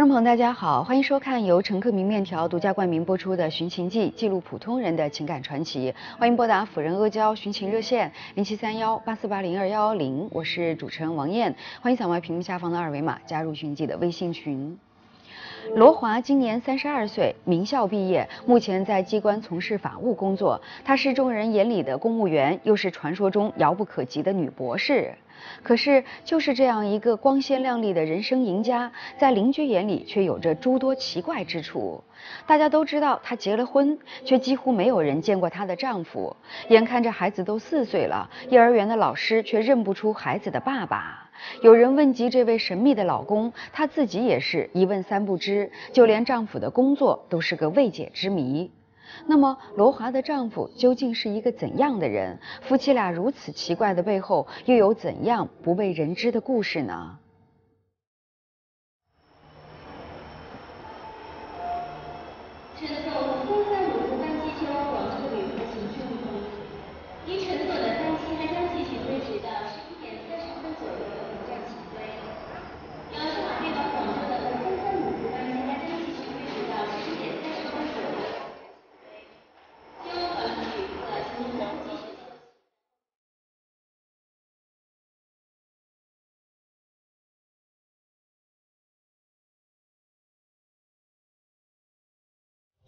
观众朋友，大家好，欢迎收看由陈克明面条独家冠名播出的《寻情记》，记录普通人的情感传奇。欢迎拨打辅仁阿胶寻情热线零七三幺八四八零二幺幺零，我是主持人王艳。欢迎扫描屏幕下方的二维码，加入寻记的微信群。罗华今年三十二岁，名校毕业，目前在机关从事法务工作。她是众人眼里的公务员，又是传说中遥不可及的女博士。可是，就是这样一个光鲜亮丽的人生赢家，在邻居眼里却有着诸多奇怪之处。大家都知道她结了婚，却几乎没有人见过她的丈夫。眼看着孩子都四岁了，幼儿园的老师却认不出孩子的爸爸。有人问及这位神秘的老公，她自己也是一问三不知，就连丈夫的工作都是个未解之谜。那么，罗华的丈夫究竟是一个怎样的人？夫妻俩如此奇怪的背后，又有怎样不为人知的故事呢？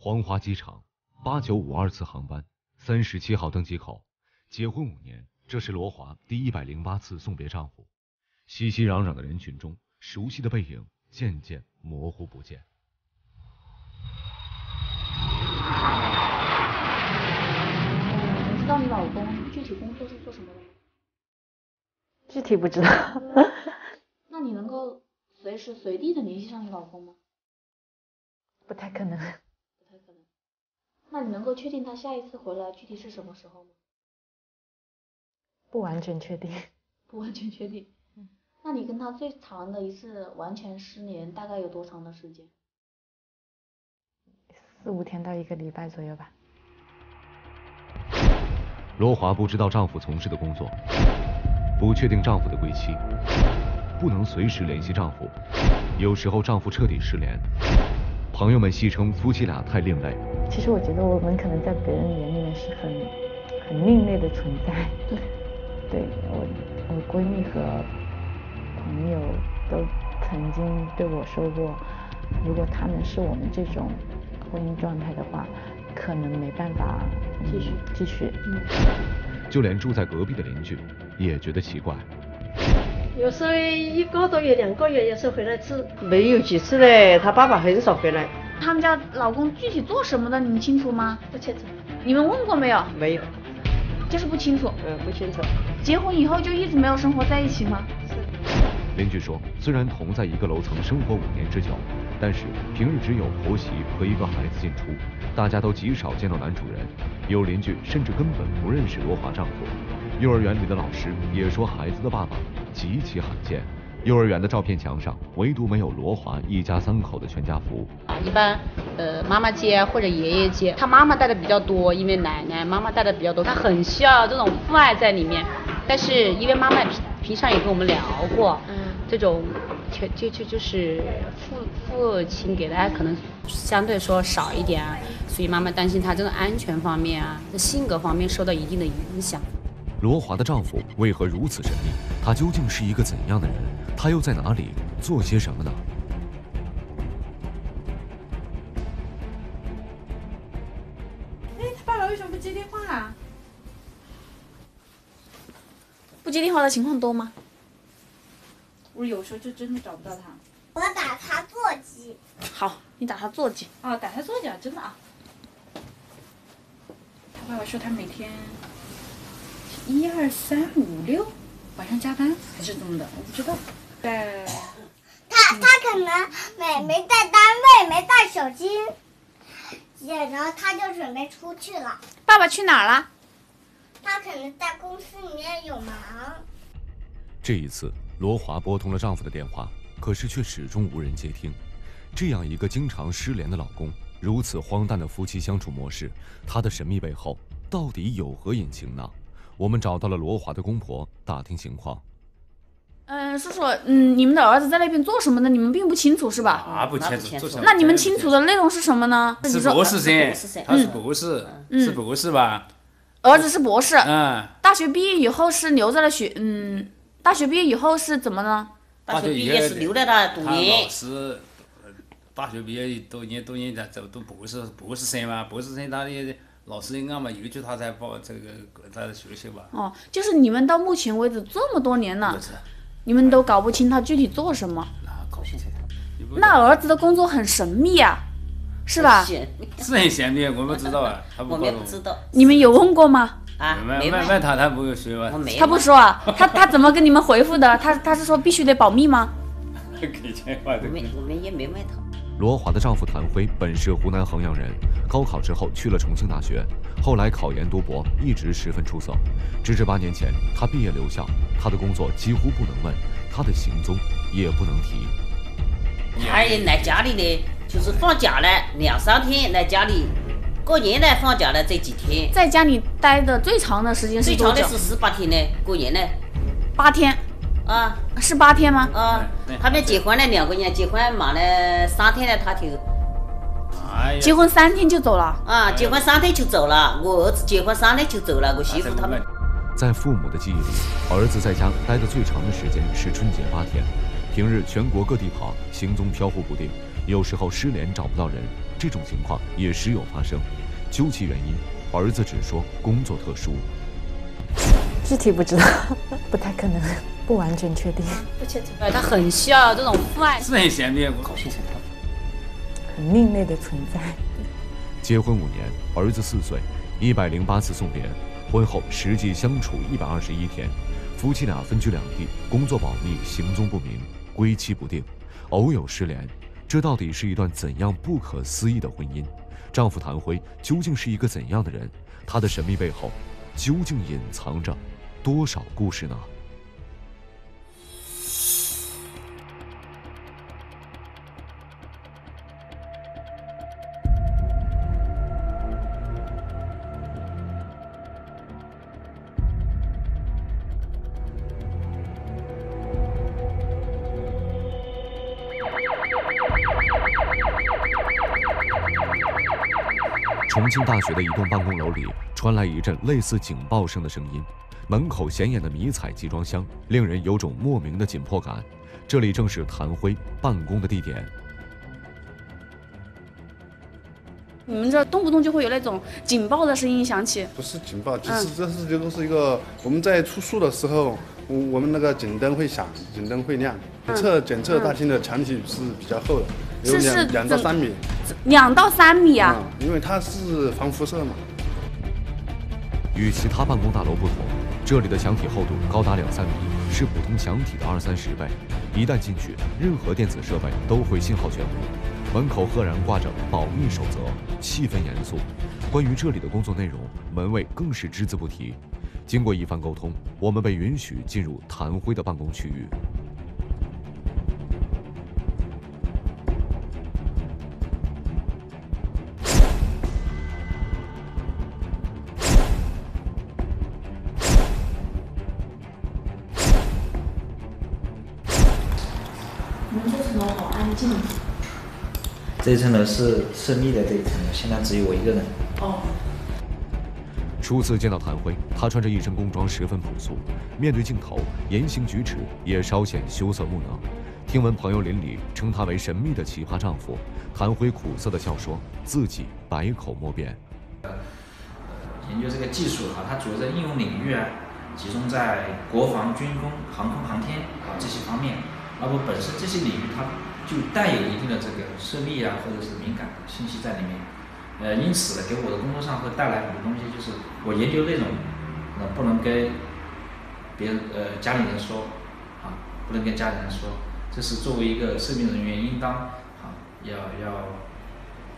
黄华机场八九五二次航班三十七号登机口，结婚五年，这是罗华第一百零八次送别丈夫。熙熙攘攘的人群中，熟悉的背影渐渐模糊不见。你知道你老公具体工作是做什么的吗？具体不知道。那你能够随时随地的联系上你老公吗？不太可能。那你能够确定他下一次回来具体是什么时候吗？不完全确定。不完全确定。嗯。那你跟他最长的一次完全失联大概有多长的时间？四五天到一个礼拜左右吧。罗华不知道丈夫从事的工作，不确定丈夫的归期，不能随时联系丈夫，有时候丈夫彻底失联。朋友们戏称夫妻俩太另类。其实我觉得我们可能在别人眼里面是很很另类的存在。对我我闺蜜和朋友都曾经对我说过，如果他们是我们这种婚姻状态的话，可能没办法继续继续。嗯。就连住在隔壁的邻居也觉得奇怪。有时候一个多月、两个月，有时候回来吃。没有几次嘞，他爸爸很少回来。他们家老公具体做什么的，你清楚吗？不清楚。你们问过没有？没有。就是不清楚。嗯，不清楚。结婚以后就一直没有生活在一起吗？是。邻居说，虽然同在一个楼层生活五年之久，但是平日只有婆媳和一个孩子进出，大家都极少见到男主人。有邻居甚至根本不认识罗华丈夫。幼儿园里的老师也说，孩子的爸爸极其罕见。幼儿园的照片墙上，唯独没有罗华一家三口的全家福。啊，一般呃妈妈接或者爷爷接，他妈妈带的比较多，因为奶奶妈妈带的比较多，他很需要这种父爱在里面。但是因为妈妈平平常也跟我们聊过，嗯，这种就就就就是父父亲给的爱可能相对说少一点，所以妈妈担心他这个安全方面啊，性格方面受到一定的影响。罗华的丈夫为何如此神秘？他究竟是一个怎样的人？他又在哪里做些什么呢？哎，他爸爸为什么不接电话啊？不接电话的情况多吗？我有时候就真的找不到他。我打他座机。好，你打他座机。哦，打他座机啊，真的啊。他爸爸说他每天一二三五六晚上加班还是怎么的，我不知道。对，他他可能没没在单位，没带手机，也然后他就准备出去了。爸爸去哪儿了？他可能在公司里面有忙。这一次，罗华拨通了丈夫的电话，可是却始终无人接听。这样一个经常失联的老公，如此荒诞的夫妻相处模式，他的神秘背后到底有何隐情呢？我们找到了罗华的公婆，打听情况。嗯。嗯，叔叔，嗯，你们的儿子在那边做什么呢？你们并不清楚是吧？啊，不清楚，做什么？那你们清楚的内容是什么呢？是博士生，他是博士，是博士吧？儿子是博士，嗯，大学毕业以后是留在了学，嗯，大学毕业以后是怎么呢？大学毕业是留在那读研。老师，大学毕业读研读研在走读博士博士生嘛，博士生他的老师应该嘛，有句他才报这个他的学习吧。哦，就是你们到目前为止这么多年了，你们都搞不清他具体做什么。那搞不清楚。那儿子的工作很神秘啊。是吧？是很神秘，我不知道啊，他不 我们不知道。你们有问过吗？啊，没问问他，他不会说吗？他不说啊，他他怎么跟你们回复的？他他是说必须得保密吗？给钱话我们我们也没问他。罗华的丈夫谭辉本是湖南衡阳人，高考之后去了重庆大学，后来考研读博，一直十分出色。直至八年前，他毕业留校，他的工作几乎不能问，他的行踪也不能提。他也来家里呢。就是放假了两三天来家里，过年呢放假了这几天，在家里待的最长的时间是最长的是十八天呢，过年呢，八天，啊，是八天吗？啊，他们结婚了两个人，结婚满了三天了他就，结婚三天就走了，啊，结婚三天就走了，我儿子结婚三天就走了，我媳妇他们，在父母的记忆里，儿子在家待的最长的时间是春节八天，平日全国各地跑，行踪飘忽不定。有时候失联找不到人，这种情况也时有发生。究其原因，儿子只说工作特殊，具体不知道，不太可能，不完全确定。不确定。他很需要这种父爱。是很贤的，我很另类的存在。结婚五年，儿子四岁，一百零八次送别，婚后实际相处一百二十一天，夫妻俩分居两地，工作保密，行踪不明，归期不定，偶有失联。这到底是一段怎样不可思议的婚姻？丈夫谭辉究竟是一个怎样的人？他的神秘背后，究竟隐藏着多少故事呢？学的一栋办公楼里传来一阵类似警报声的声音，门口显眼的迷彩集装箱令人有种莫名的紧迫感。这里正是谭辉办公的地点。你们这动不动就会有那种警报的声音响起？不是警报，其实这是就是一个我们在出宿的时候，我我们那个警灯会响，警灯会亮。检测检测大厅的墙体是比较厚的，有两两到三米。两到三米啊！因为它是防辐射嘛。与其他办公大楼不同，这里的墙体厚度高达两三米，是普通墙体的二三十倍。一旦进去，任何电子设备都会信号全无。门口赫然挂着保密守则，气氛严肃。关于这里的工作内容，门卫更是只字不提。经过一番沟通，我们被允许进入谭辉的办公区域。这一层楼是胜利的这一层楼，现在只有我一个人。哦。初次见到谭辉，他穿着一身工装，十分朴素，面对镜头，言行举止也稍显羞涩木讷。听闻朋友邻里称他为神秘的奇葩丈夫，谭辉苦涩的笑说，自己百口莫辩。研究这个技术啊，它主要在应用领域啊，集中在国防、军工、航空航天啊这些方面。那么本身这些领域它。就带有一定的这个涉密啊，或者是敏感信息在里面，呃，因此呢，给我的工作上会带来很多东西，就是我研究内容，呃，不能跟别人呃家里人说，啊，不能跟家里人说，这是作为一个涉密人员应当啊要要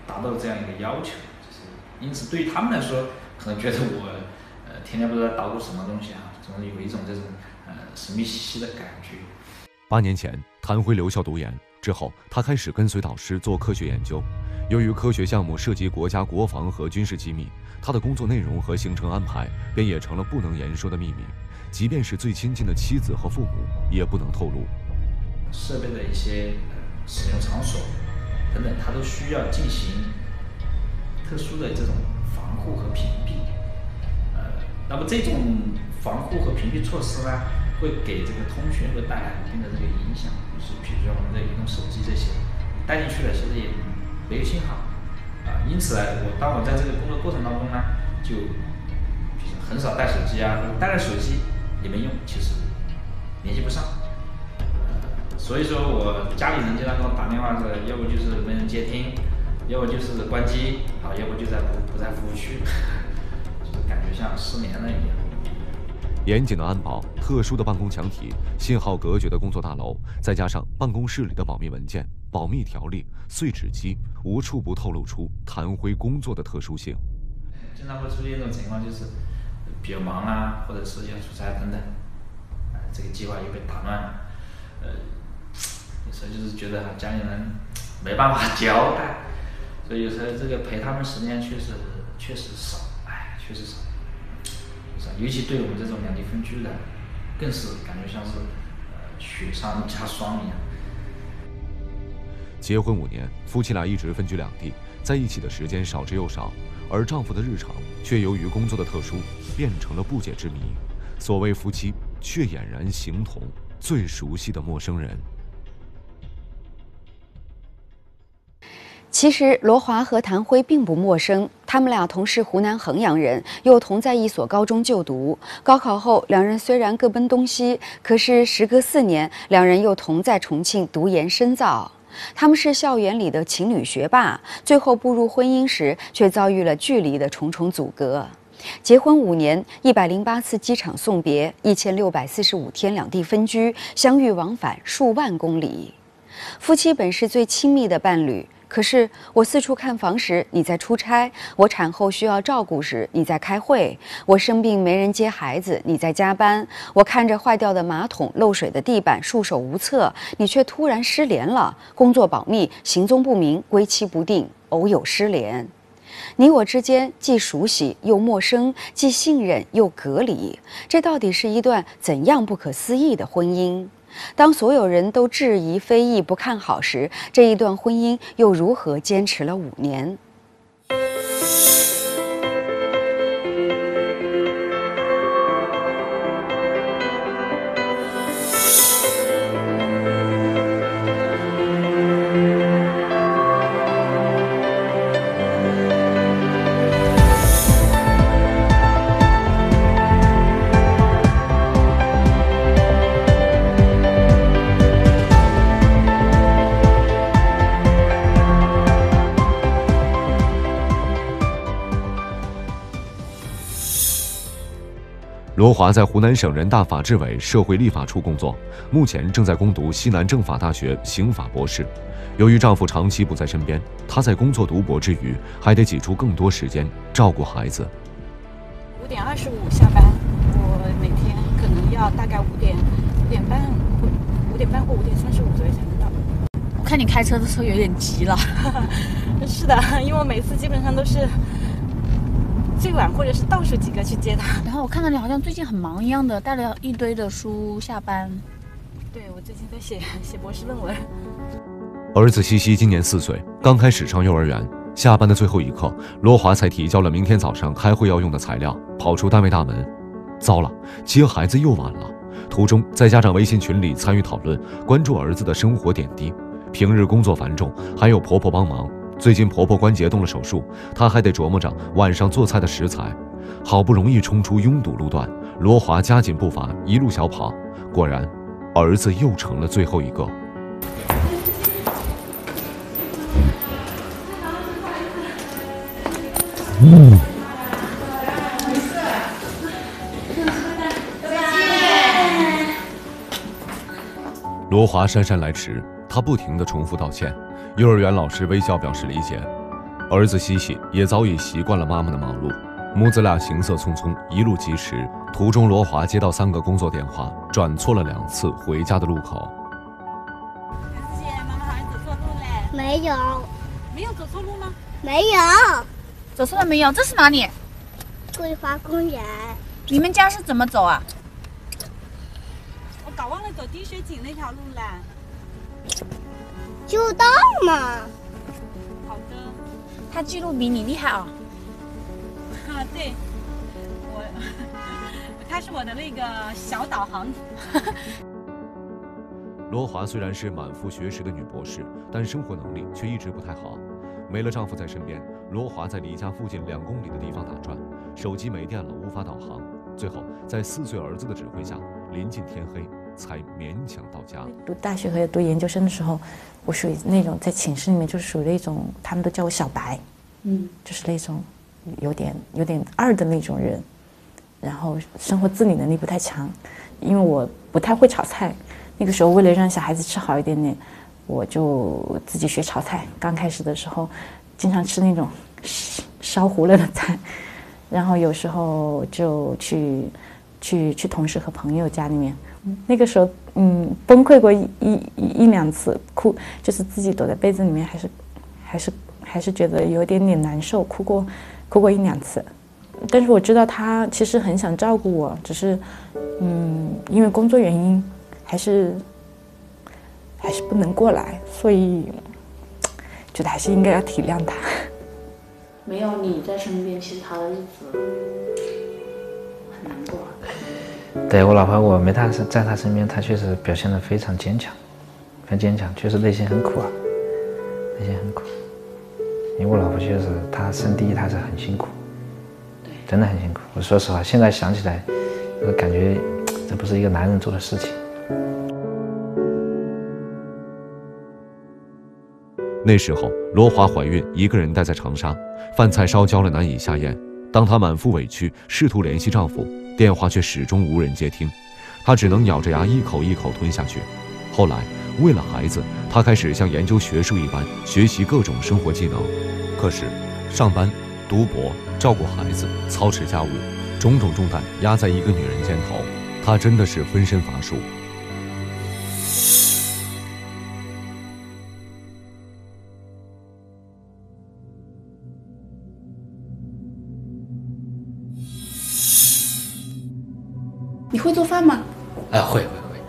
达到这样一个要求，就是因此对于他们来说，可能觉得我呃天天不知道捣鼓什么东西啊，总是有一种这种呃神秘兮兮的感觉。八年前，谭辉留校读研。之后，他开始跟随导师做科学研究。由于科学项目涉及国家国防和军事机密，他的工作内容和行程安排便也成了不能言说的秘密。即便是最亲近的妻子和父母，也不能透露。设备的一些使用场所等等，他都需要进行特殊的这种防护和屏蔽。呃，那么这种防护和屏蔽措施呢，会给这个通讯会带来一定的这个影响。就比如说我们的移动手机这些带进去了，其实也没有信号啊。因此呢，我当我在这个工作过程当中呢，就就是很少带手机啊，带了手机。也没用，其实联系不上，所以说我家里人经常给我打电话是，要不就是没人接听，要不就是关机，啊，要不就在不不在服务区，就是感觉像失联了一样。严谨的安保、特殊的办公墙体、信号隔绝的工作大楼，再加上办公室里的保密文件、保密条例、碎纸机，无处不透露出谭辉工作的特殊性。经常会出现一种情况，就是。比较忙啊，或者是要出差等等，这个计划又被打乱了，呃，有时候就是觉得家里人没办法交代，所以有时候这个陪他们时间确实确实少，哎，确实少，尤其对我们这种两地分居的，更是感觉像是呃雪上加霜一样。结婚五年，夫妻俩一直分居两地，在一起的时间少之又少。而丈夫的日常却由于工作的特殊，变成了不解之谜。所谓夫妻，却俨然形同最熟悉的陌生人。其实罗华和谭辉并不陌生，他们俩同是湖南衡阳人，又同在一所高中就读。高考后，两人虽然各奔东西，可是时隔四年，两人又同在重庆读研深造。他们是校园里的情侣学霸，最后步入婚姻时，却遭遇了距离的重重阻隔。结婚五年，一百零八次机场送别，一千六百四十五天两地分居，相遇往返数万公里。夫妻本是最亲密的伴侣。可是我四处看房时你在出差，我产后需要照顾时你在开会，我生病没人接孩子你在加班，我看着坏掉的马桶、漏水的地板束手无策，你却突然失联了，工作保密，行踪不明，归期不定，偶有失联。你我之间既熟悉又陌生，既信任又隔离，这到底是一段怎样不可思议的婚姻？当所有人都质疑、非议、不看好时，这一段婚姻又如何坚持了五年？罗华在湖南省人大法制委社会立法处工作，目前正在攻读西南政法大学刑法博士。由于丈夫长期不在身边，她在工作读博之余，还得挤出更多时间照顾孩子。五点二十五下班，我每天可能要大概五点五点半或五点半或五点三十五左右才能到。我看你开车的时候有点急了。是的，因为我每次基本上都是。最晚或者是倒数几个去接他，然后我看到你好像最近很忙一样的，带了一堆的书下班。对，我最近在写 写博士论文。儿子西西今年四岁，刚开始上幼儿园。下班的最后一刻，罗华才提交了明天早上开会要用的材料，跑出单位大门。糟了，接孩子又晚了。途中在家长微信群里参与讨论，关注儿子的生活点滴。平日工作繁重，还有婆婆帮忙。最近婆婆关节动了手术，她还得琢磨着晚上做菜的食材。好不容易冲出拥堵路段，罗华加紧步伐，一路小跑。果然，儿子又成了最后一个。嗯。罗华姗姗来迟，他不停地重复道歉。幼儿园老师微笑表示理解，儿子西西也早已习惯了妈妈的忙碌，母子俩行色匆匆，一路疾驰。途中，罗华接到三个工作电话，转错了两次回家的路口。西西，妈妈好像走错路嘞。没有，没有走错路吗？没有，走错了没有？这是哪里？桂花公园。你们家是怎么走啊？我搞忘了走滴水井那条路了。就到嘛。好的。他记录比你厉害哦。啊，对，我，他是我的那个小导航。罗华虽然是满腹学识的女博士，但生活能力却一直不太好。没了丈夫在身边，罗华在离家附近两公里的地方打转，手机没电了，无法导航。最后，在四岁儿子的指挥下，临近天黑才勉强到家。读大学和读研究生的时候，我属于那种在寝室里面就是属于那种，他们都叫我小白，嗯，就是那种有点有点二的那种人。然后生活自理能力不太强，因为我不太会炒菜。那个时候，为了让小孩子吃好一点点，我就自己学炒菜。刚开始的时候，经常吃那种烧糊了的菜，然后有时候就去去去同事和朋友家里面。那个时候，嗯，崩溃过一一一两次，哭就是自己躲在被子里面，还是还是还是觉得有点点难受，哭过哭过一两次。但是我知道他其实很想照顾我，只是嗯，因为工作原因。还是还是不能过来，所以觉得还是应该要体谅他。没有你在身边，其实他的日子很难过。对我老婆，我没她在她身边，她确实表现的非常坚强，很坚强，确实内心很苦啊，内心很苦。因为我老婆确实，她生第一胎是很辛苦，对，真的很辛苦。我说实话，现在想起来，我感觉这不是一个男人做的事情。那时候，罗华怀孕，一个人待在长沙，饭菜烧焦了，难以下咽。当她满腹委屈，试图联系丈夫，电话却始终无人接听，他只能咬着牙一口一口吞下去。后来，为了孩子，他开始像研究学术一般学习各种生活技能。可是，上班、读博、照顾孩子、操持家务，种种重担压在一个女人肩头，她真的是分身乏术。会做饭吗？哎，会会会。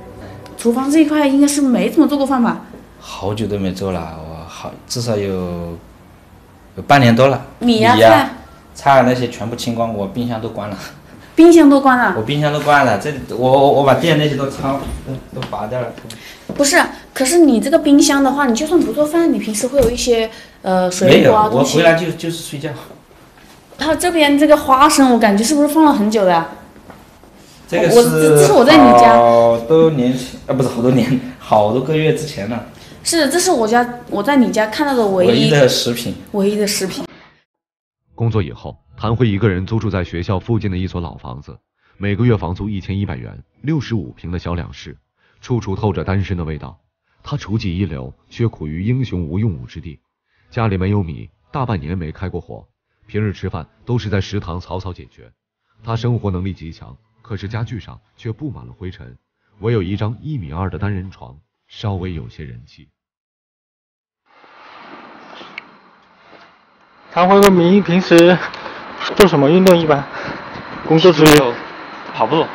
厨房这一块应该是没怎么做过饭吧？好久都没做了，我好至少有有半年多了。米呀菜，菜那些全部清光，我冰箱都关了。冰箱都关了？我冰箱都关了，这我我我把电那些都插都都拔掉了。不是，可是你这个冰箱的话，你就算不做饭，你平时会有一些呃水果啊我回来就就是睡觉。他这边这个花生，我感觉是不是放了很久的？这个是这是我在你家好多年前啊，不是好多年，好多个月之前了。是，这是我家我在你家看到的唯一的食品，唯一的食品。工作以后，谭辉一个人租住在学校附近的一所老房子，每个月房租一千一百元，六十五平的小两室，处处透着单身的味道。他厨技一流，却苦于英雄无用武之地，家里没有米，大半年没开过火，平日吃饭都是在食堂草草解决。他生活能力极强。可是家具上却布满了灰尘，唯有一张一米二的单人床稍微有些人气。谭辉和明平时做什么运动？一般工作之余跑步，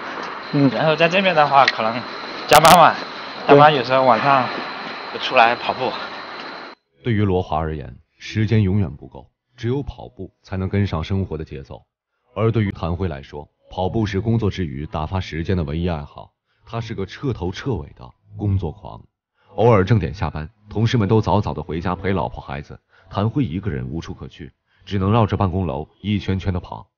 嗯，然后在这边的话，可能加班嘛，加班有时候晚上就出来跑步。对于罗华而言，时间永远不够，只有跑步才能跟上生活的节奏。而对于谭辉来说，跑步是工作之余打发时间的唯一爱好，他是个彻头彻尾的工作狂。偶尔正点下班，同事们都早早的回家陪老婆孩子，谭辉一个人无处可去，只能绕着办公楼一圈圈的跑，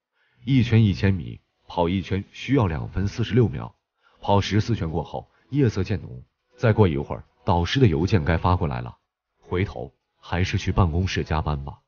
一圈一千米，跑一圈需要两分四十六秒。跑十四圈过后，夜色渐浓，再过一会儿，导师的邮件该发过来了，回头还是去办公室加班吧。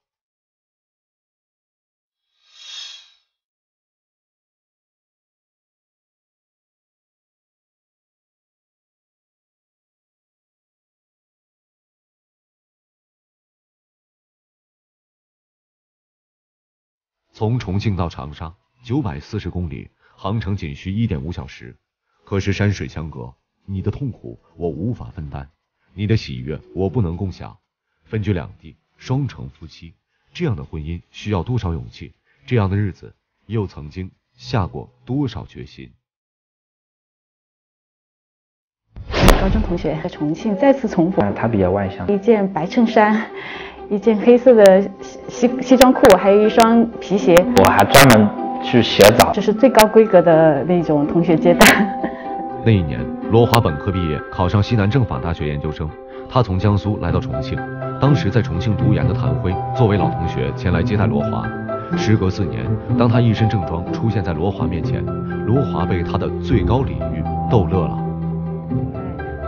从重庆到长沙，九百四十公里，航程仅需一点五小时。可是山水相隔，你的痛苦我无法分担，你的喜悦我不能共享。分居两地，双城夫妻，这样的婚姻需要多少勇气？这样的日子又曾经下过多少决心？高中同学在重庆再次重逢。他比较外向。一件白衬衫，一件黑色的西西西装裤，还有一双皮鞋。我还专门去洗了澡。这是最高规格的那种同学接待。那一年，罗华本科毕业，考上西南政法大学研究生。他从江苏来到重庆，当时在重庆读研的谭辉作为老同学前来接待罗华。时隔四年，当他一身正装出现在罗华面前，罗华被他的最高礼遇逗乐了。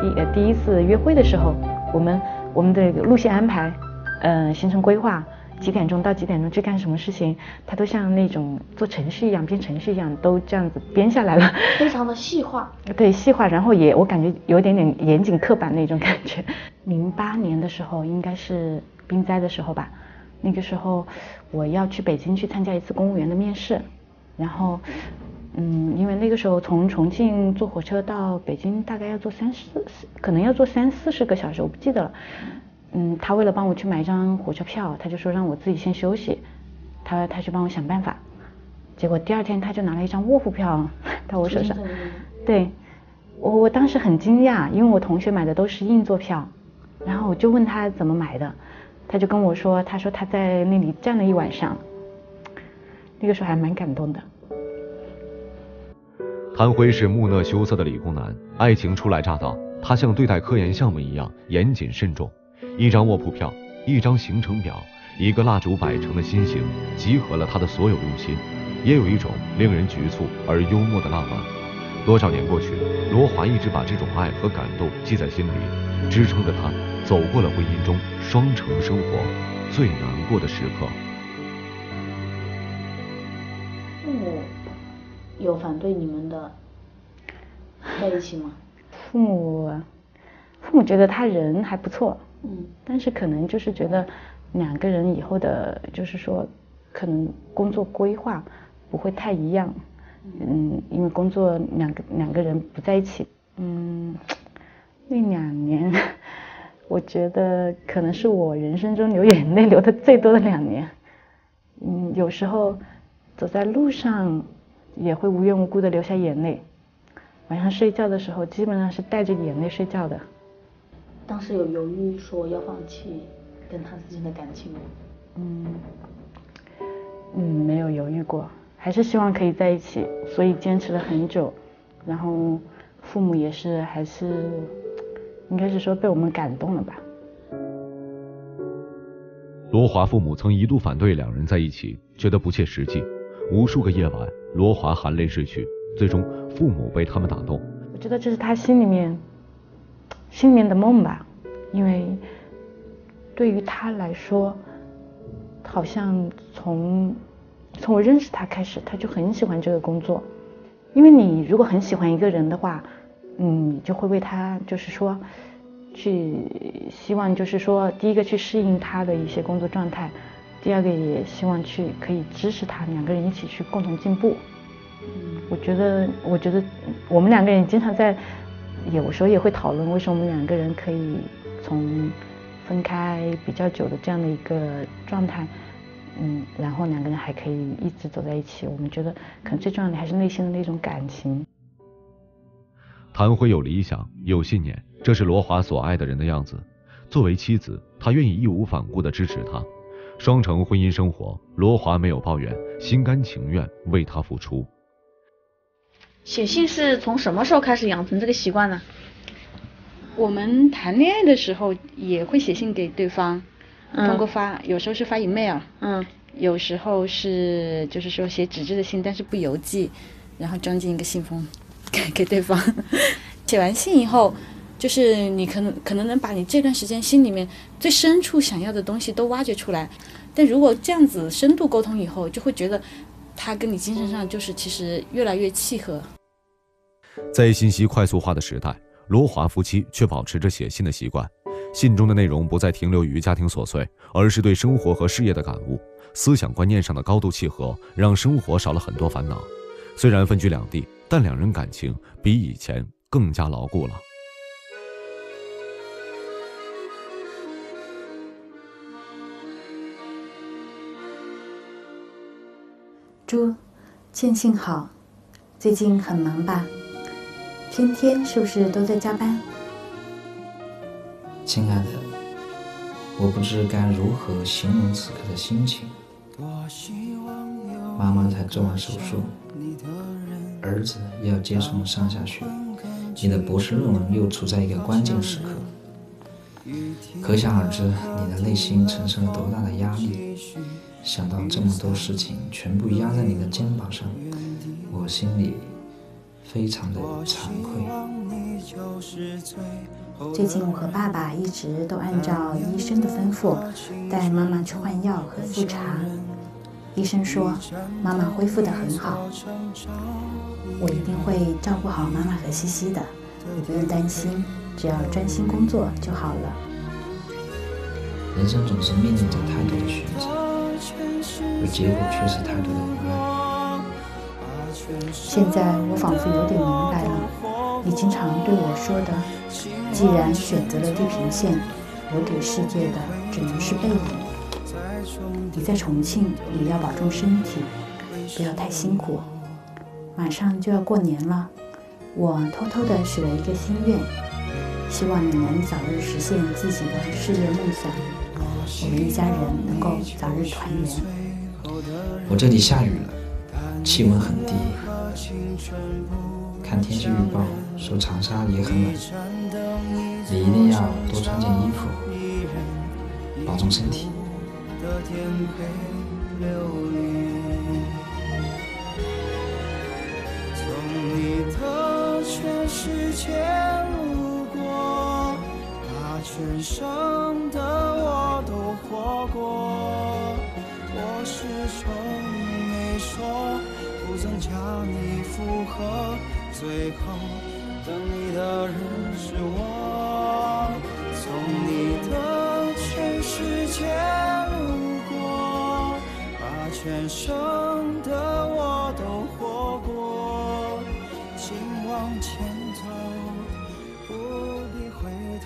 第呃第一次约会的时候，我们我们的路线安排，嗯，行程规划，几点钟到几点钟去干什么事情，他都像那种做程序一样，编程序一样，都这样子编下来了。非常的细化。对，细化，然后也我感觉有点点严谨刻板那种感觉。零八年的时候，应该是冰灾的时候吧。那个时候我要去北京去参加一次公务员的面试，然后，嗯，因为那个时候从重庆坐火车到北京大概要坐三四，可能要坐三四十个小时，我不记得了。嗯，他为了帮我去买一张火车票，他就说让我自己先休息，他他去帮我想办法。结果第二天他就拿了一张卧铺票 到我手上，对我我当时很惊讶，因为我同学买的都是硬座票，然后我就问他怎么买的。他就跟我说，他说他在那里站了一晚上，那个时候还蛮感动的。谭辉是木讷羞涩的理工男，爱情初来乍到，他像对待科研项目一样严谨慎重。一张卧铺票，一张行程表，一个蜡烛摆成的心形，集合了他的所有用心，也有一种令人局促而幽默的浪漫。多少年过去，罗华一直把这种爱和感动记在心里，支撑着他。走过了婚姻中双城生活最难过的时刻。父母有反对你们的在一起吗？父母，父母觉得他人还不错，嗯，但是可能就是觉得两个人以后的，就是说可能工作规划不会太一样，嗯，因为工作两个两个人不在一起，嗯，那两年。我觉得可能是我人生中流眼泪流的最多的两年，嗯，有时候走在路上也会无缘无故的流下眼泪，晚上睡觉的时候基本上是带着眼泪睡觉的。当时有犹豫说要放弃跟他之间的感情吗？嗯，嗯，没有犹豫过，还是希望可以在一起，所以坚持了很久，然后父母也是还是。应该是说被我们感动了吧。罗华父母曾一度反对两人在一起，觉得不切实际。无数个夜晚，罗华含泪睡去，最终父母被他们打动。我觉得这是他心里面心里面的梦吧，因为对于他来说，好像从从我认识他开始，他就很喜欢这个工作。因为你如果很喜欢一个人的话。嗯，就会为他，就是说，去希望，就是说，第一个去适应他的一些工作状态，第二个也希望去可以支持他，两个人一起去共同进步。嗯，我觉得，我觉得我们两个人经常在，有时候也会讨论，为什么我们两个人可以从分开比较久的这样的一个状态，嗯，然后两个人还可以一直走在一起。我们觉得，可能最重要的还是内心的那种感情。谭辉有理想，有信念，这是罗华所爱的人的样子。作为妻子，她愿意义无反顾地支持他。双城婚姻生活，罗华没有抱怨，心甘情愿为他付出。写信是从什么时候开始养成这个习惯呢？我们谈恋爱的时候也会写信给对方，通过发，有时候是发 email，嗯，有时候是就是说写纸质的信，但是不邮寄，然后装进一个信封。给给对方 写完信以后，就是你可能可能能把你这段时间心里面最深处想要的东西都挖掘出来。但如果这样子深度沟通以后，就会觉得他跟你精神上就是其实越来越契合。在信息快速化的时代，罗华夫妻却保持着写信的习惯。信中的内容不再停留于家庭琐碎，而是对生活和事业的感悟，思想观念上的高度契合，让生活少了很多烦恼。虽然分居两地。但两人感情比以前更加牢固了。猪，见信好，最近很忙吧？天天是不是都在加班？亲爱的，我不知该如何形容此刻的心情。妈妈才做完手术，儿子要接送上下学，你的博士论文又处在一个关键时刻。可想而知，你的内心承受了多大的压力。想到这么多事情全部压在你的肩膀上，我心里非常的惭愧。最近我和爸爸一直都按照医生的吩咐带妈妈去换药和复查。医生说妈妈恢复的很好，我一定会照顾好妈妈和西西的，你不用担心。只要专心工作就好了。人生总是面临着太多的选择，而结果却是太多的无奈。现在我仿佛有点明白了，你经常对我说的：“既然选择了地平线，留给世界的只能是背影。”你在重庆也要保重身体，不要太辛苦。马上就要过年了，我偷偷的许了一个心愿。希望你能早日实现自己的事业梦想，我们一家人能够早日团圆。我这里下雨了，气温很低。看天气预报说长沙也很冷，你一定要多穿件衣服，保重身体。全世界。全生的我都活过，是说没说，不曾将你附和，最后等你的人是我。从你的全世界路过，把全生的我都活过，请往前走，不必回头。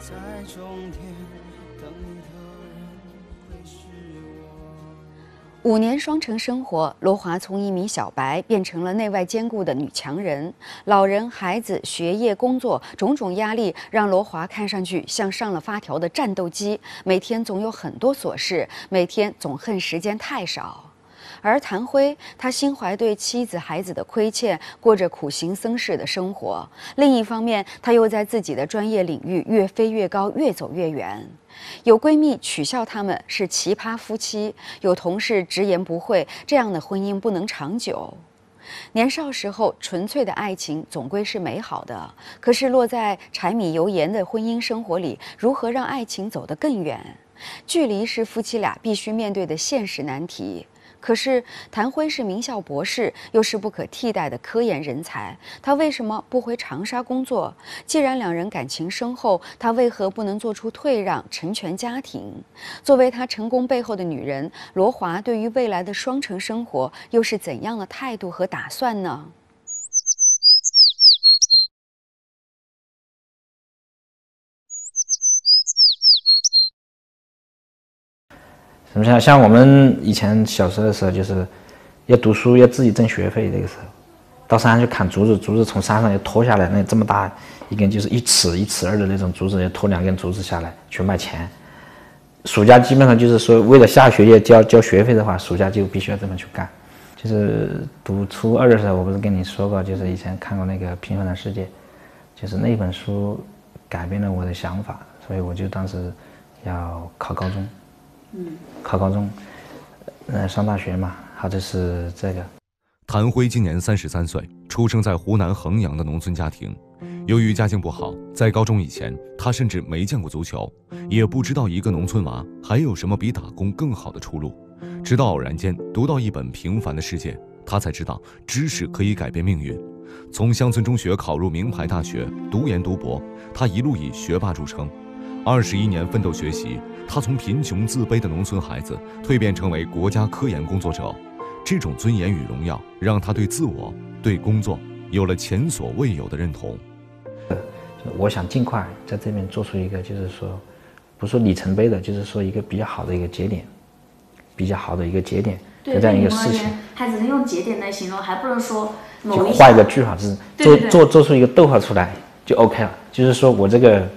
在终点等你的人会是我。五年双城生活，罗华从一名小白变成了内外兼顾的女强人。老人、孩子、学业、工作，种种压力让罗华看上去像上了发条的战斗机，每天总有很多琐事，每天总恨时间太少。而谭辉，他心怀对妻子孩子的亏欠，过着苦行僧式的生活。另一方面，他又在自己的专业领域越飞越高，越走越远。有闺蜜取笑他们是奇葩夫妻，有同事直言不讳，这样的婚姻不能长久。年少时候纯粹的爱情总归是美好的，可是落在柴米油盐的婚姻生活里，如何让爱情走得更远？距离是夫妻俩必须面对的现实难题。可是谭辉是名校博士，又是不可替代的科研人才，他为什么不回长沙工作？既然两人感情深厚，他为何不能做出退让，成全家庭？作为他成功背后的女人，罗华对于未来的双城生活又是怎样的态度和打算呢？怎么像像我们以前小时候的时候，就是要读书，要自己挣学费。那个时候，到山上去砍竹子，竹子从山上要拖下来，那这么大一根，就是一尺一尺二的那种竹子，要拖两根竹子下来去卖钱。暑假基本上就是说，为了下学业交交学费的话，暑假就必须要这么去干。就是读初二的时候，我不是跟你说过，就是以前看过那个《平凡的世界》，就是那本书改变了我的想法，所以我就当时要考高中。考高中，呃，上大学嘛，好的是这个。谭辉今年三十三岁，出生在湖南衡阳的农村家庭。由于家境不好，在高中以前，他甚至没见过足球，也不知道一个农村娃还有什么比打工更好的出路。直到偶然间读到一本《平凡的世界》，他才知道知识可以改变命运。从乡村中学考入名牌大学，读研读博，他一路以学霸著称。二十一年奋斗学习。他从贫穷自卑的农村孩子蜕变成为国家科研工作者，这种尊严与荣耀让他对自我、对工作有了前所未有的认同。我想尽快在这边做出一个，就是说，不说里程碑的，就是说一个比较好的一个节点，比较好的一个节点，这样一个事情。还只能用节点来形容，还不能说某一。画一个句号，就是做做做出一个逗号出来就 OK 了。就是说我这个。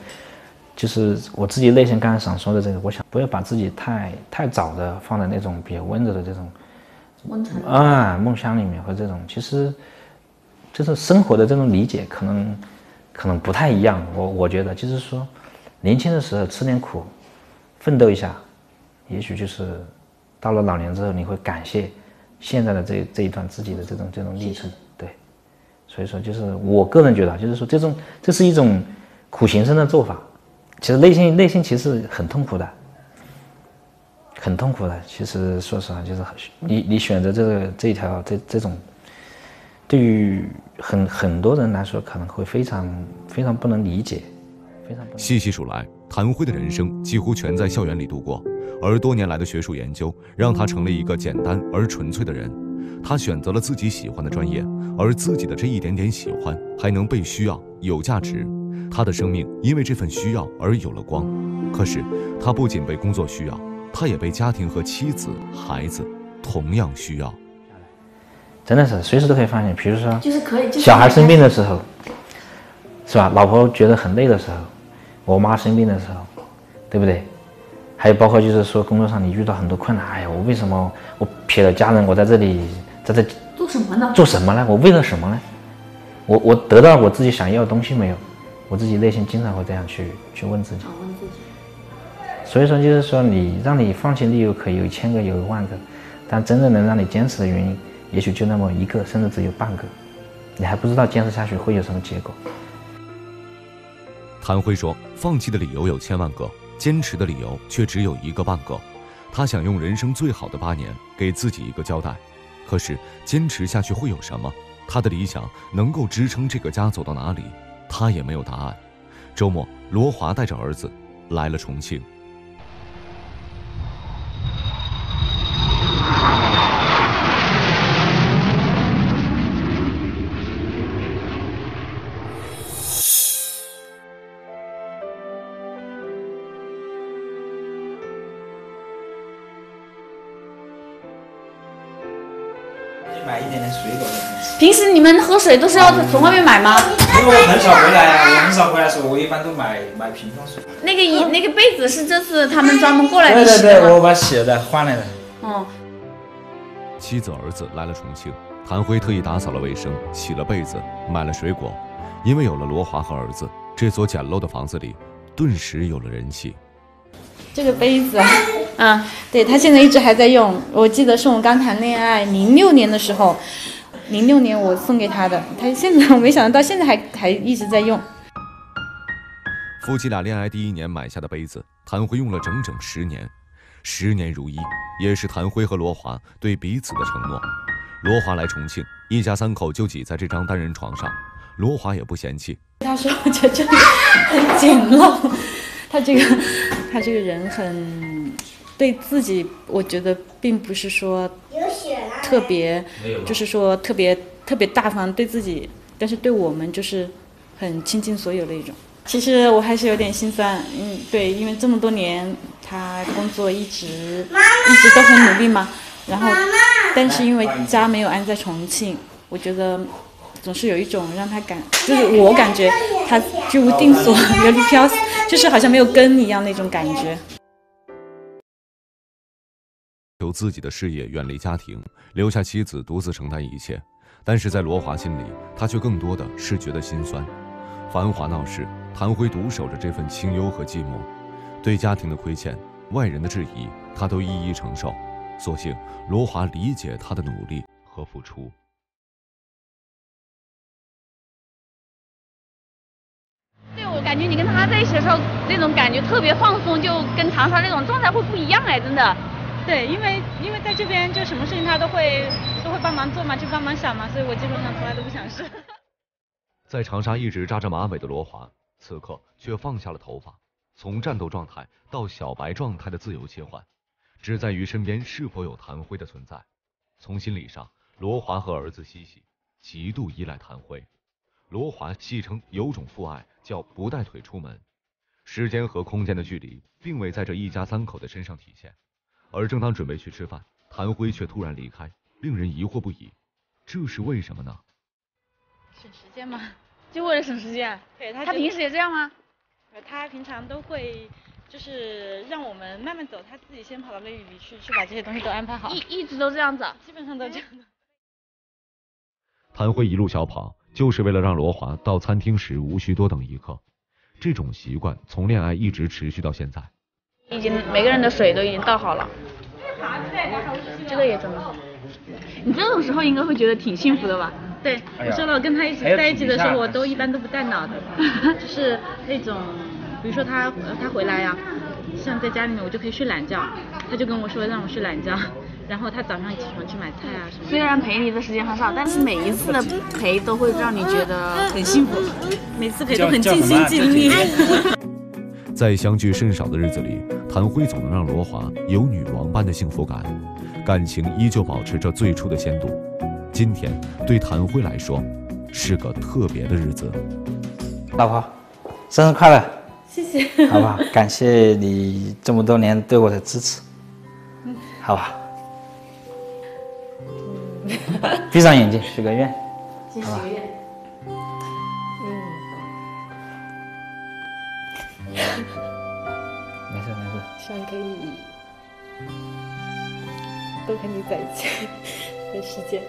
就是我自己内心刚才想说的这个，我想不要把自己太太早的放在那种比较温柔的这种温存啊梦乡里面和这种，其实就是生活的这种理解可能可能不太一样。我我觉得就是说，年轻的时候吃点苦，奋斗一下，也许就是到了老年之后，你会感谢现在的这这一段自己的这种这种历程。对，所以说就是我个人觉得，就是说这种这是一种苦行僧的做法。其实内心内心其实很痛苦的，很痛苦的。其实说实话，就是你你选择这个这条这这种，对于很很多人来说，可能会非常非常不能理解，非常。细细数来，谭辉的人生几乎全在校园里度过，而多年来的学术研究让他成了一个简单而纯粹的人。他选择了自己喜欢的专业，而自己的这一点点喜欢还能被需要，有价值。他的生命因为这份需要而有了光，可是他不仅被工作需要，他也被家庭和妻子、孩子同样需要。真的是随时都可以发现，比如说，就是可以，小孩生病的时候，是吧？老婆觉得很累的时候，我妈生病的时候，对不对？还有包括就是说工作上你遇到很多困难，哎呀，我为什么我撇了家人，我在这里在这做什么呢？做什么呢？我为了什么呢？我我得到我自己想要的东西没有？我自己内心经常会这样去去问自己，问自己。所以说，就是说，你让你放弃的理由可以有一千个，有一万个，但真正能让你坚持的原因，也许就那么一个，甚至只有半个。你还不知道坚持下去会有什么结果。谭辉说：“放弃的理由有千万个，坚持的理由却只有一个半个。他想用人生最好的八年给自己一个交代。可是，坚持下去会有什么？他的理想能够支撑这个家走到哪里？”他也没有答案。周末，罗华带着儿子来了重庆。们喝水都是要从外面买吗？因为我很少回来啊，我很少回来的时候，我一般都买买瓶装水。那个一那个被子是这次他们专门过来的对对对，我把洗的换来的。哦。妻子儿子来了重庆，谭辉特意打扫了卫生，洗了被子，买了水果，因为有了罗华和儿子，这所简陋的房子里顿时有了人气。这个杯子，啊，对他现在一直还在用。我记得是我们刚谈恋爱零六年的时候。零六年我送给他的，他现在 我没想到到现在还还一直在用。夫妻俩恋爱第一年买下的杯子，谭辉用了整整十年，十年如一，也是谭辉和罗华对彼此的承诺。罗华来重庆，一家三口就挤在这张单人床上，罗华也不嫌弃。他说：“我觉得这里很简陋。”他这个，他这个人很对自己，我觉得并不是说。特别，就是说特别特别大方对自己，但是对我们就是很倾尽所有的一种。其实我还是有点心酸，嗯，对，因为这么多年他工作一直一直都很努力嘛，然后但是因为家没有安在重庆，我觉得总是有一种让他感，就是我感觉他居无定所，流离飘，就是好像没有根一样那种感觉。求自己的事业，远离家庭，留下妻子独自承担一切。但是在罗华心里，他却更多的是觉得心酸。繁华闹市，谭辉独守着这份清幽和寂寞，对家庭的亏欠、外人的质疑，他都一一承受。所幸罗华理解他的努力和付出。对我感觉，你跟他在一起的时候，那种感觉特别放松，就跟长沙那种状态会不一样哎，真的。对，因为因为在这边就什么事情他都会都会帮忙做嘛，就帮忙想嘛，所以我基本上从来都不想事。在长沙一直扎着马尾的罗华，此刻却放下了头发，从战斗状态到小白状态的自由切换，只在于身边是否有谭辉的存在。从心理上，罗华和儿子西西极度依赖谭辉。罗华戏称有种父爱叫不带腿出门。时间和空间的距离，并未在这一家三口的身上体现。而正当准备去吃饭，谭辉却突然离开，令人疑惑不已。这是为什么呢？省时间吗？就为了省时间？对他他平时也这样吗？他平常都会就是让我们慢慢走，他自己先跑到那里去，去把这些东西都安排好。一一直都这样子，基本上都这样的。谭辉一路小跑，就是为了让罗华到餐厅时无需多等一刻。这种习惯从恋爱一直持续到现在。已经每个人的水都已经倒好了，这个也准备好。你这种时候应该会觉得挺幸福的吧？对，我说了，我跟他一起在一起的时候，我都一般都不带脑的，就是那种，比如说他他回来呀，像在家里面我就可以睡懒觉，他就跟我说让我睡懒觉，然后他早上起床去买菜啊什么。虽然陪你的时间很少，但是每一次的陪都会让你觉得很幸福，每次陪都很尽心尽力。在相聚甚少的日子里，谭辉总能让罗华有女王般的幸福感，感情依旧保持着最初的鲜度。今天对谭辉来说是个特别的日子。老婆，生日快乐！谢谢。好不好？感谢你这么多年对我的支持。嗯，好吧。闭上眼睛，许个愿。先许个愿。都跟你在一起 的时间。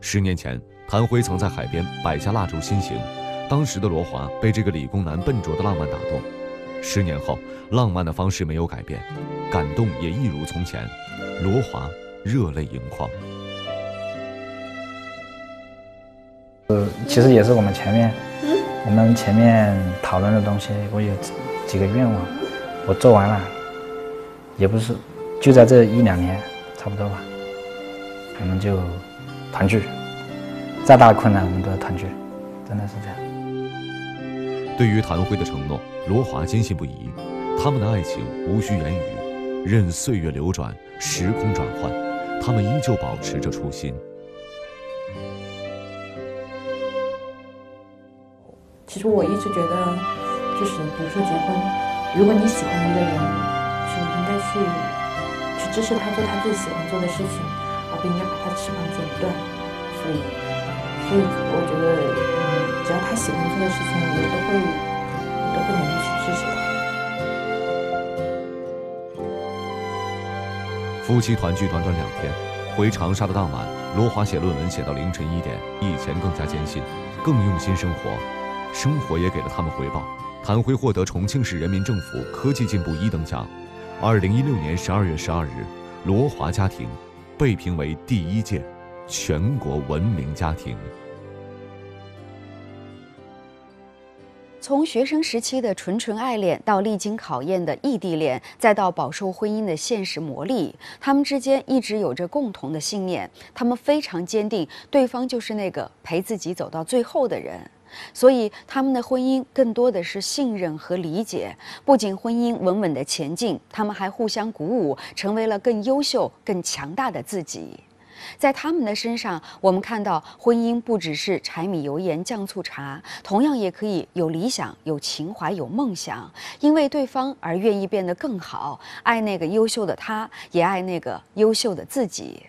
十年前，谭辉曾在海边摆下蜡烛心形，当时的罗华被这个理工男笨拙的浪漫打动。十年后，浪漫的方式没有改变，感动也一如从前，罗华热泪盈眶。呃，其实也是我们前面。我们前面讨论的东西，我有几个愿望，我做完了，也不是就在这一两年，差不多吧，我们就团聚，再大的困难我们都要团聚，真的是这样。对于谭辉的承诺，罗华坚信不疑，他们的爱情无需言语，任岁月流转，时空转换，他们依旧保持着初心。其实我一直觉得，就是比如说结婚，如果你喜欢一个人，去去支持他做他自己喜欢做的事情，而不应该把他翅膀剪断。所以，所以我觉得，嗯，只要他喜欢做的事情，我都会，我都会努力去支持他。夫妻团聚短短两天，回长沙的当晚，罗华写论文写到凌晨一点，比以前更加艰辛，更用心生活。生活也给了他们回报。谭辉获得重庆市人民政府科技进步一等奖。二零一六年十二月十二日，罗华家庭被评为第一届全国文明家庭。从学生时期的纯纯爱恋，到历经考验的异地恋，再到饱受婚姻的现实磨砺，他们之间一直有着共同的信念。他们非常坚定，对方就是那个陪自己走到最后的人。所以，他们的婚姻更多的是信任和理解。不仅婚姻稳稳的前进，他们还互相鼓舞，成为了更优秀、更强大的自己。在他们的身上，我们看到婚姻不只是柴米油盐酱醋茶，同样也可以有理想、有情怀、有梦想，因为对方而愿意变得更好，爱那个优秀的他，也爱那个优秀的自己。